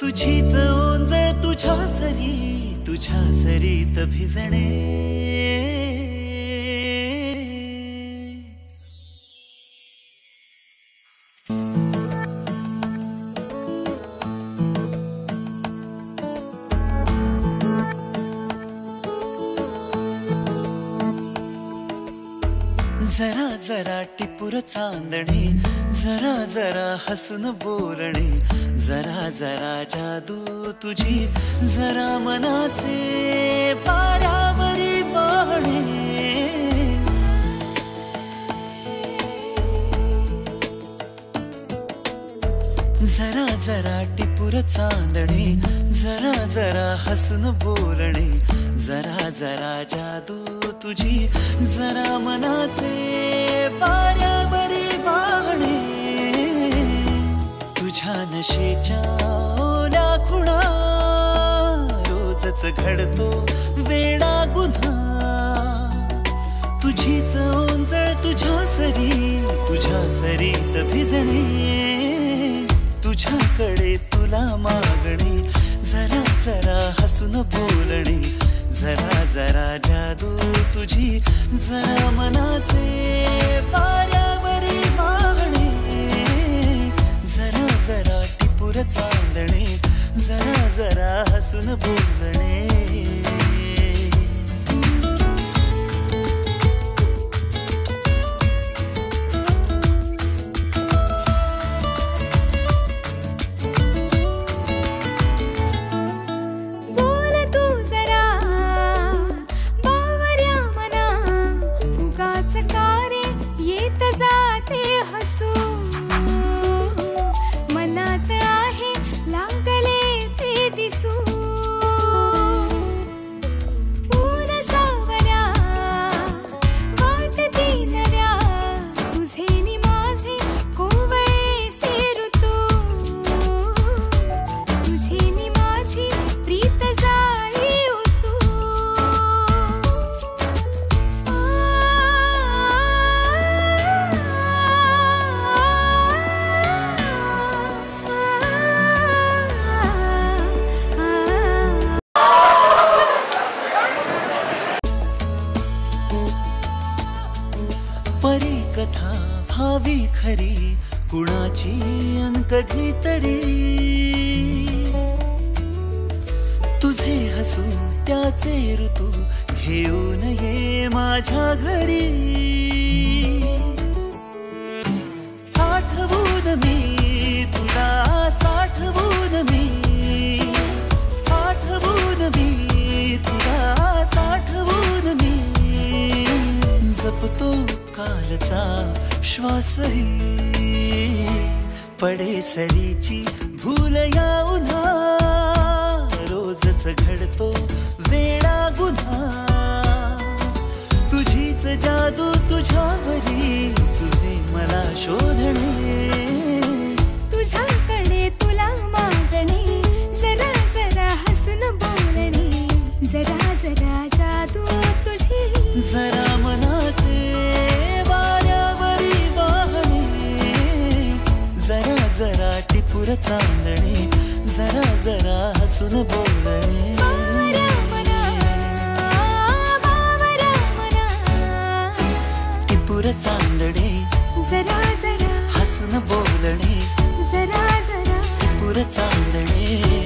तुझीच ओंजळ तुझ्या सरी तुझ्या सरीत भिजणे. जरा जरा टिपूर चांदणे जरा जरा हसून बोलणे जरा जरा जादू तुझी जरा मनाचे पारावरी पाहणे. जरा जरा टिपूर चांदणे जरा जरा हसून बोलणे. जरा जरा जादू तुझी जरा मनाचे पाऱ्यावरी वाहणे. तुझ्या नशेच्या ओल्या खुणा रोजच घडतो वेडा गुन्हा. तुझीच ओंजळ तुझ्या सरी तुझ्या सरीत भिजणे. कडे तुला मागणे. जरा जरा हसून बोलणे. जरा जरा जादू तुझी. जरा मनाचे पाऱ्यावरी मागणे. जरा जरा टिपूर चांदणे. जरा जरा हसून बोलणे. परी कथा भावी खरी कुणाची अन कधी तरी तुझे हसू त्याचे ऋतू घेऊन ये माझ्या घरी. आठवून मी तुला साठवून मी आठवून मी तुला साठवून मी. जपतो कालचा श्वासही पडे सरीची भूल या उन्हा. रोजच घडतो वेळा गुन्हा. तुझीच जादू तुझ्यावरी तुझे मला शोधणे. तुझ्याकडे तुला मागणे जरा जरा हसून बोलणे. जरा जरा जादू तुझी. जरा चांदणे जरा जरा हसून बोलणे. टिपूर चांदणे जरा जरा हसून बोलणे जरा जरा. टिपूर चांदणे.